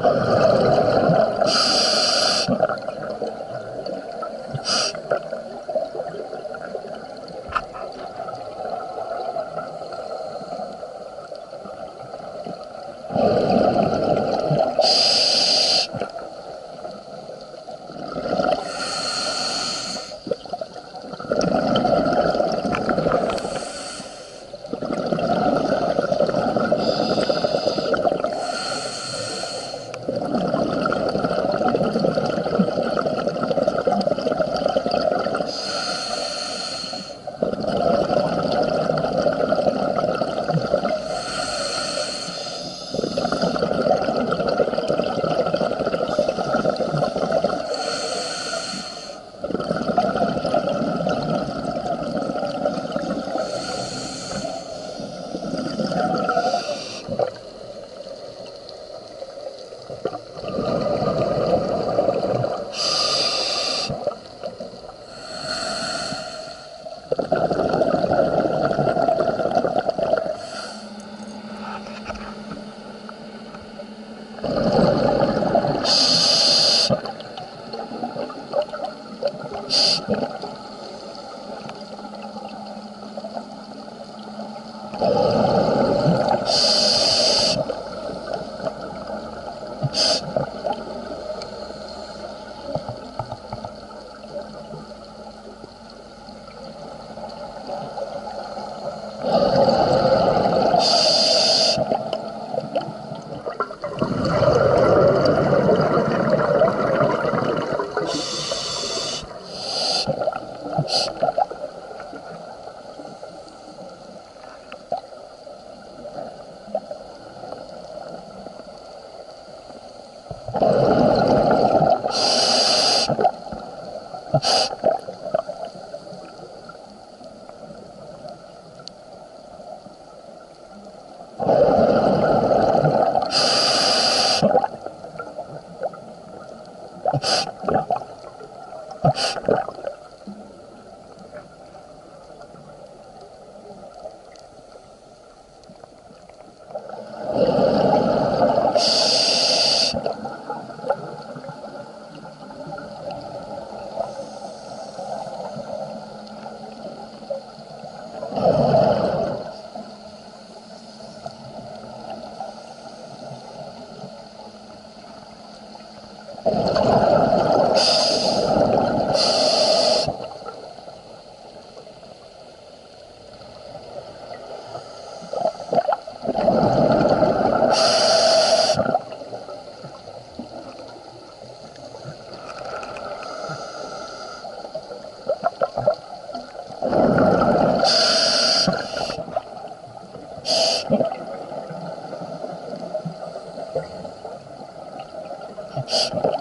Uh-huh. Oh. Oh. Up.